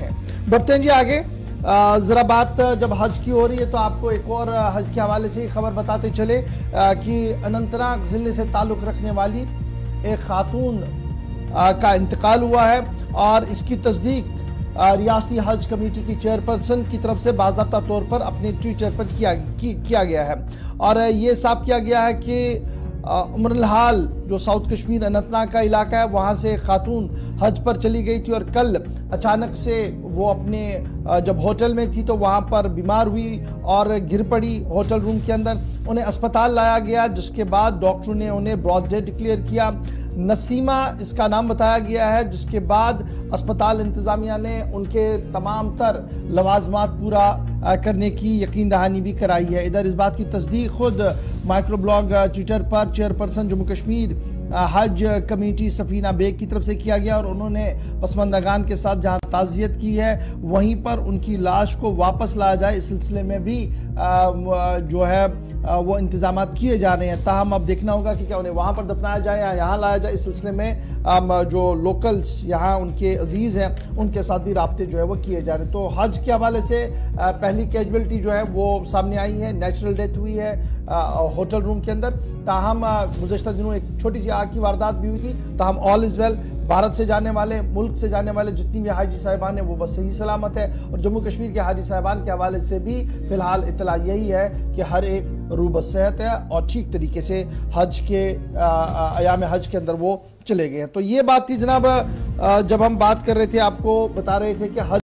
बढ़ते हैं जी आगे। जरा बात जब हज की हो रही है तो आपको एक और हज के हवाले से खबर बताते चले कि अनंतनाग ज़िले से ताल्लुक रखने वाली एक खातून का इंतकाल हुआ है और इसकी तस्दीक रियासती हज कमेटी की चेयरपर्सन की तरफ़ से बाबा तौर पर अपने ट्विटर पर किया की, किया गया है। और ये साफ़ किया गया है कि उमरहाल जो साउथ कश्मीर अनंतनाग का इलाका है, वहाँ से खातून हज पर चली गई थी और कल अचानक से वो अपने जब होटल में थी तो वहाँ पर बीमार हुई और गिर पड़ी होटल रूम के अंदर। उन्हें अस्पताल लाया गया, जिसके बाद डॉक्टर ने उन्हें ब्रॉड डिक्लेयर किया। नसीमा इसका नाम बताया गया है, जिसके बाद अस्पताल इंतजामिया ने उनके तमाम तर लवाजमात पूरा करने की यकीन दहानी भी कराई है। इधर इस बात की तस्दीक खुद माइक्रो ब्लॉग ट्विटर पर चेयरपर्सन जम्मू कश्मीर हज कमेटी सफीना बेग की तरफ़ से किया गया और उन्होंने पसमंदगान के साथ जहाँ ताजियत की है, वहीं पर उनकी लाश को वापस लाया जाए। इस सिलसिले में भी जो है वो इंतज़ाम किए जा रहे हैं। ताहम अब देखना होगा कि क्या उन्हें वहाँ पर दफनाया जाए या यहाँ लाया जाए। इस सिलसिले में जो लोकल्स यहाँ उनके अज़ीज़ हैं, उनके साथ भी रबते जो है वो किए जा रहे हैं। तो हज के हवाले से पहली कैजुअलिटी जो है वो सामने आई है। नेचुरल डेथ हुई है होटल रूम के अंदर। ताहम गुजशत दिनों एक छोटी सी आग की वारदात भी हुई थी। ताहम ऑल इज़ वेल भारत से जाने वाले, मुल्क से जाने वाले जितनी भी हाजी साहिबान हैं वो बस सही सलामत है। और जम्मू कश्मीर के हाजी साहिबान के हवाले से भी फ़िलहाल इतला यही है कि हर एक रूब सेहत है और ठीक तरीके से हज के अयाम हज के अंदर वो चले गए हैं। तो ये बात थी जनाब जब हम बात कर रहे थे, आपको बता रहे थे कि हज